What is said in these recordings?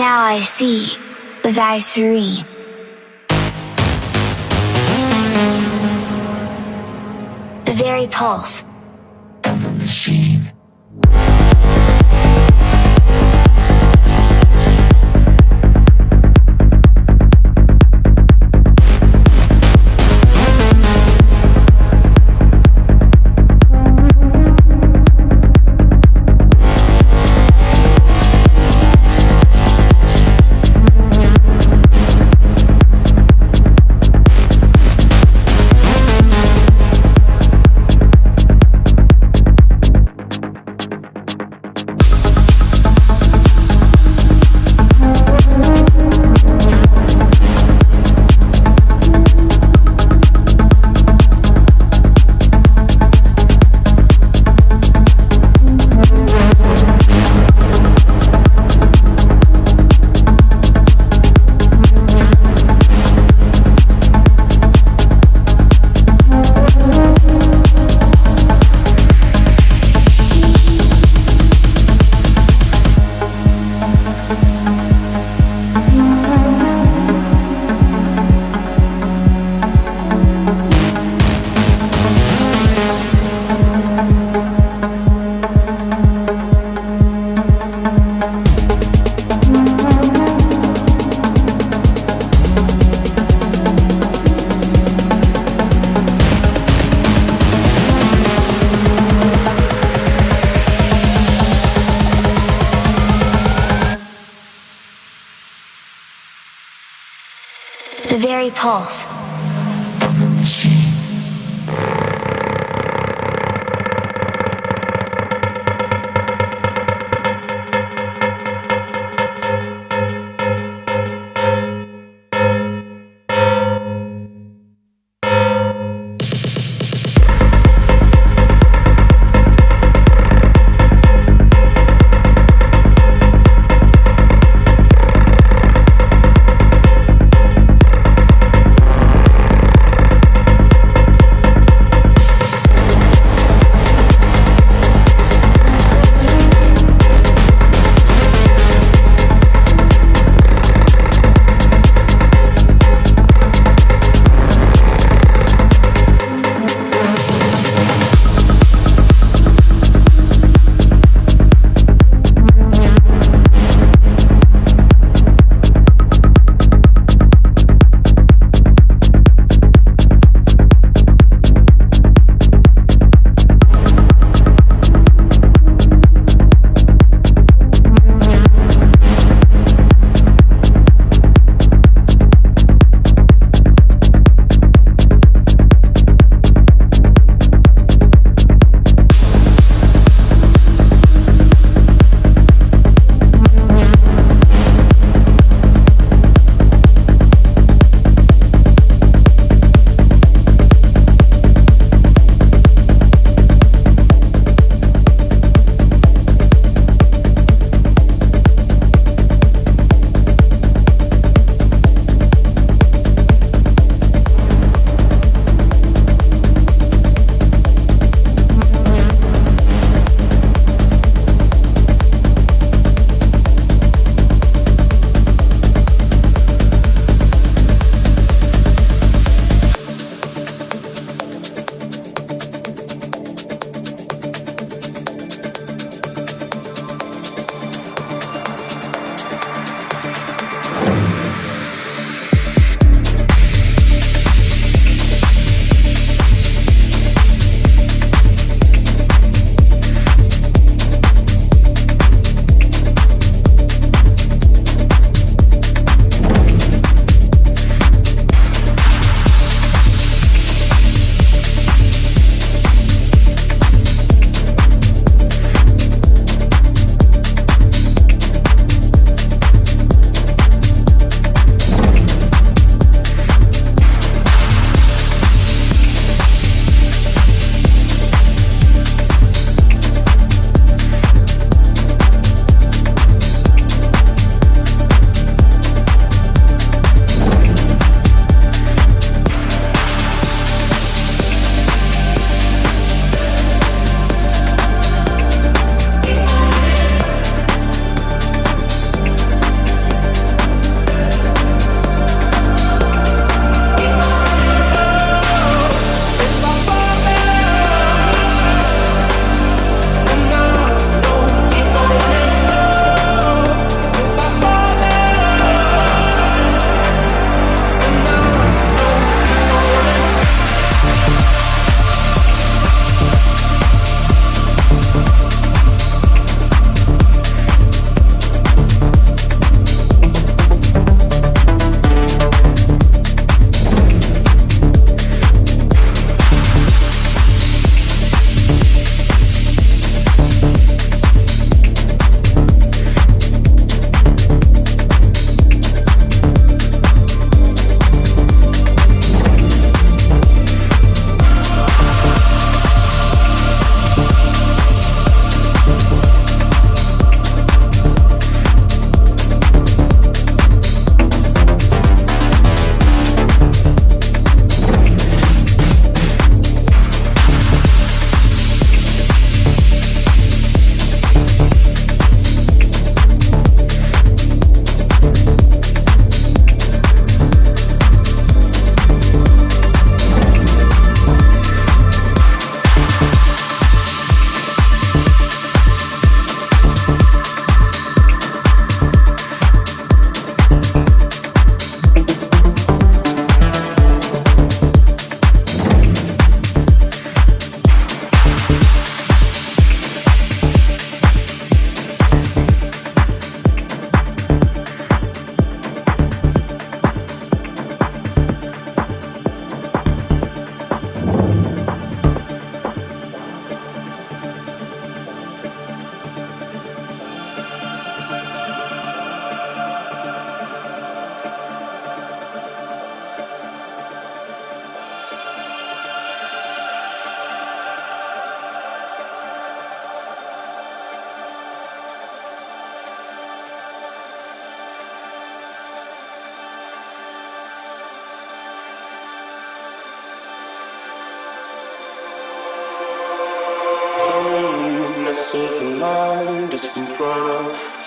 now I see, with eyes serene. The very pulse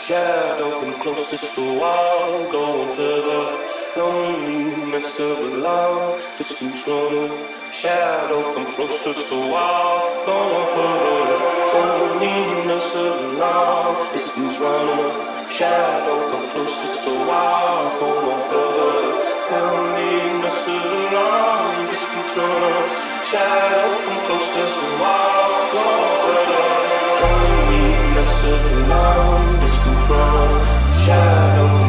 Shadow come closer, so I'll go on further. Loneliness of a long distance runner. Shadow come closer, so I'll go on further. Loneliness of a long distance runner. Shadow come closer, so I'll go on further. Loneliness of a long distance runner. Shadow come closer, so I'll go on further. Loneliness of a long runner. Shadow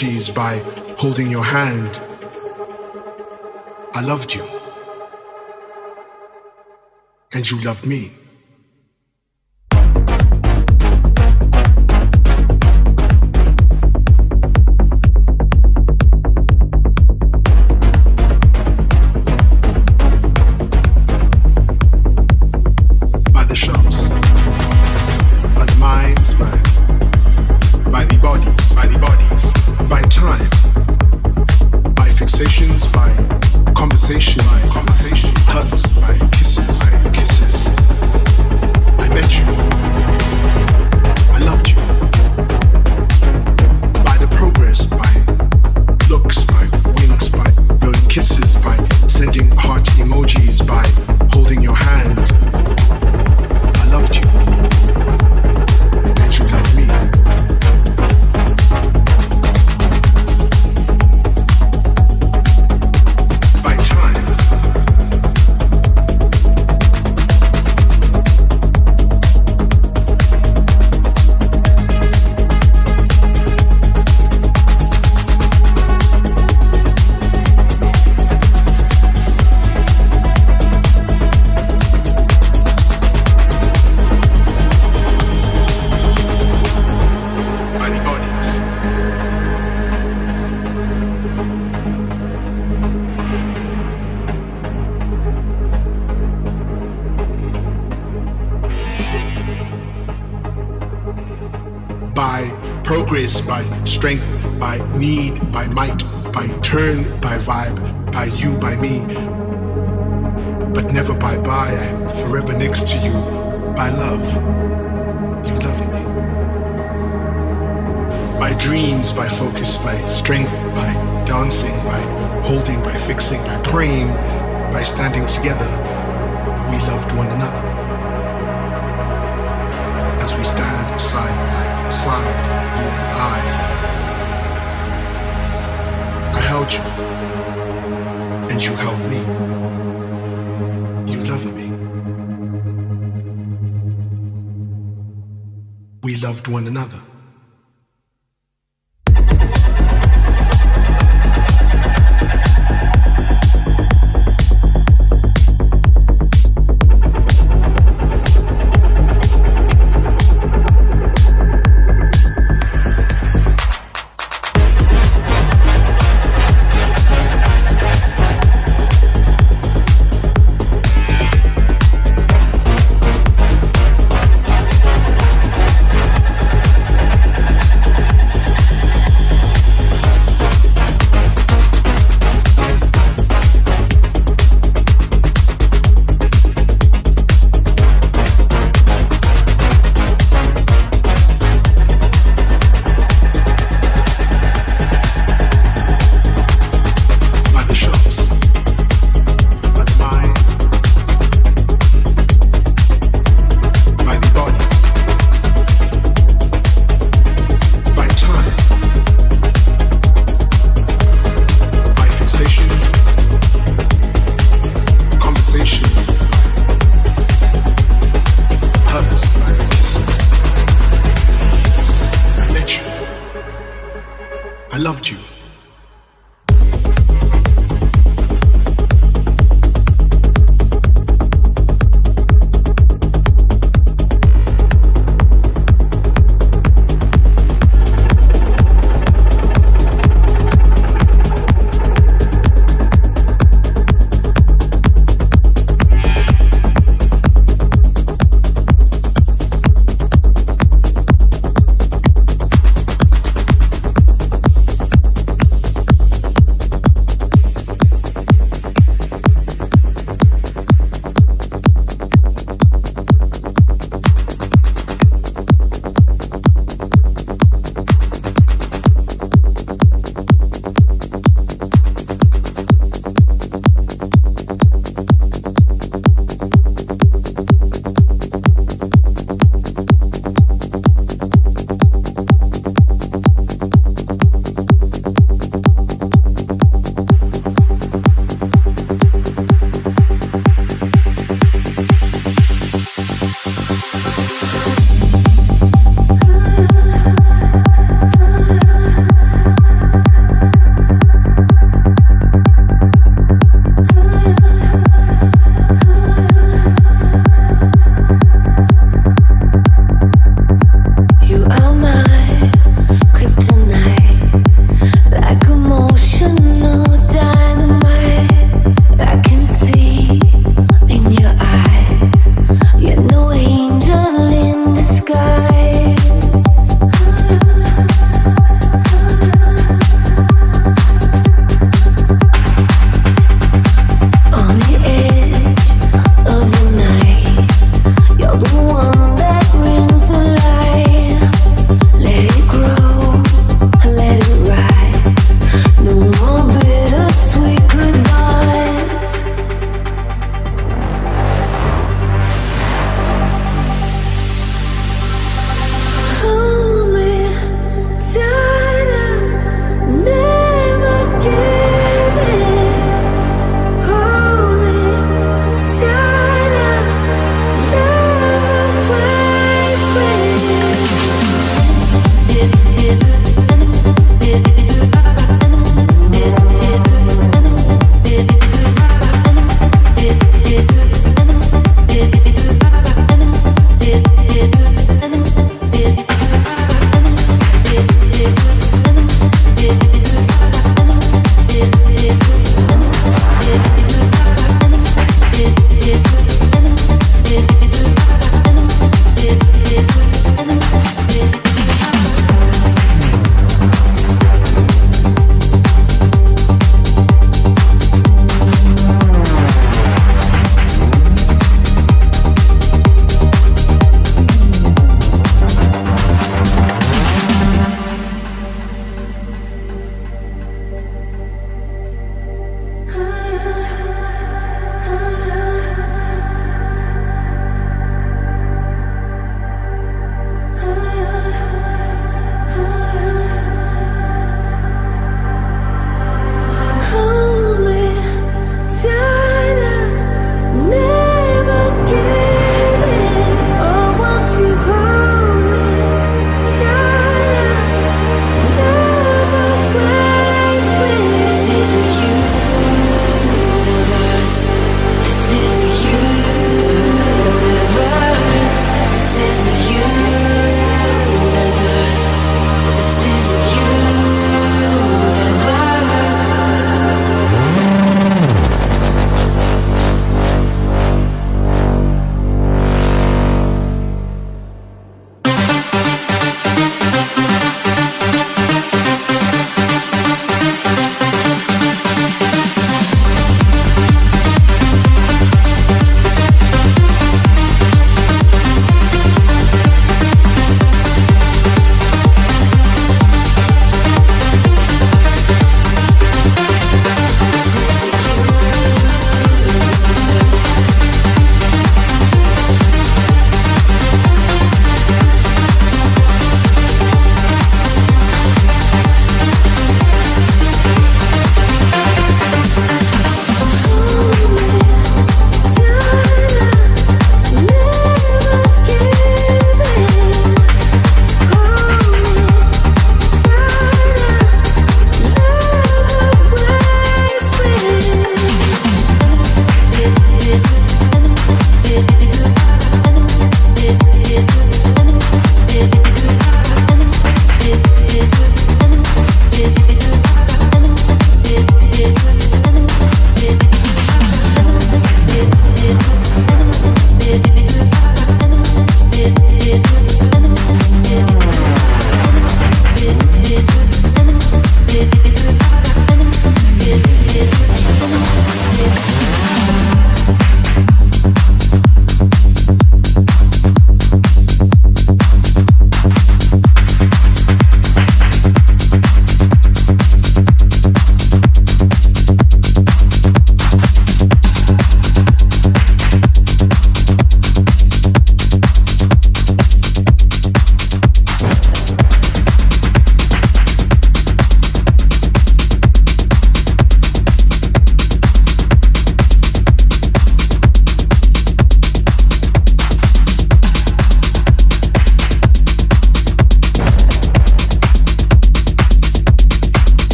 emojis, by holding your hand. I loved you. And you loved me. by kisses, by sending heart emojis, by holding your hand. I loved you. by you, by me, but never by by. I am forever next to you by love. You love me. By dreams, by focus, by strength, by dancing, by holding, by fixing, by praying, by standing together, we loved one another. As we stand side by side, you and I, I held you. You help me? You love me. We loved one another.